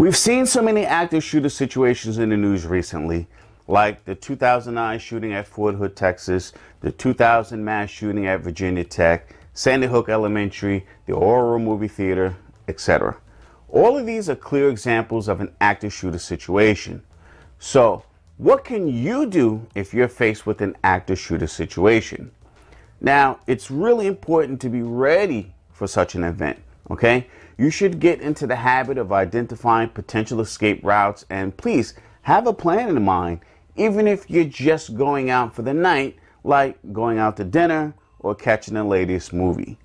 We've seen so many active shooter situations in the news recently, like the 2009 shooting at Fort Hood, Texas, the 2000 mass shooting at Virginia Tech, Sandy Hook Elementary, the Aurora Movie Theater, etc. All of these are clear examples of an active shooter situation. So, what can you do if you're faced with an active shooter situation? Now, it's really important to be ready for such an event, okay? You should get into the habit of identifying potential escape routes and please have a plan in mind, even if you're just going out for the night, like going out to dinner or catching the latest movie.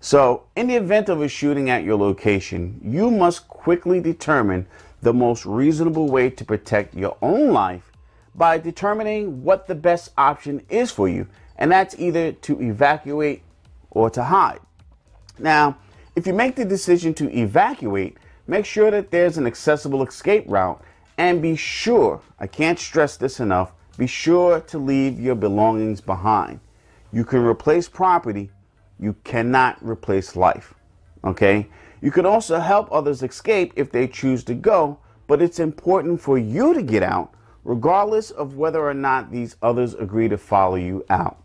So, in the event of a shooting at your location, you must quickly determine the most reasonable way to protect your own life by determining what the best option is for you, and that's either to evacuate or to hide. Now, if you make the decision to evacuate, make sure that there's an accessible escape route and be sure, I can't stress this enough, be sure to leave your belongings behind. You can replace property, you cannot replace life. Okay? You can also help others escape if they choose to go, but it's important for you to get out regardless of whether or not these others agree to follow you out.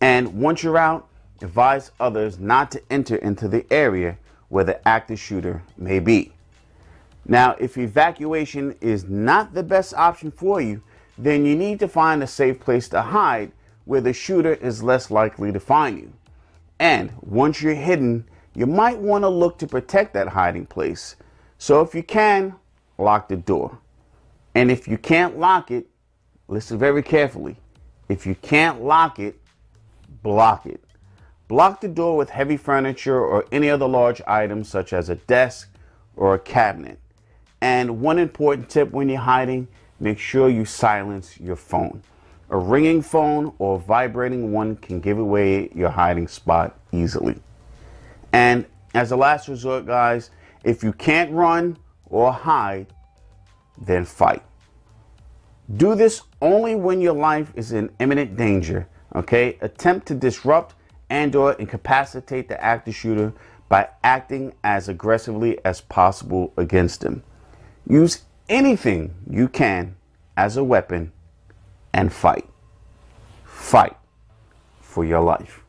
And once you're out, advise others not to enter into the area where the active shooter may be. Now, if evacuation is not the best option for you, then you need to find a safe place to hide where the shooter is less likely to find you. And once you're hidden, you might want to look to protect that hiding place. So if you can, lock the door. And if you can't lock it, listen very carefully. If you can't lock it, block it. Block the door with heavy furniture or any other large items such as a desk or a cabinet. And one important tip when you're hiding, make sure you silence your phone. A ringing phone or vibrating one can give away your hiding spot easily. And as a last resort, guys, if you can't run or hide, then fight. Do this only when your life is in imminent danger, okay? Attempt to disrupt and or incapacitate the active shooter by acting as aggressively as possible against him. Use anything you can as a weapon and fight. Fight for your life.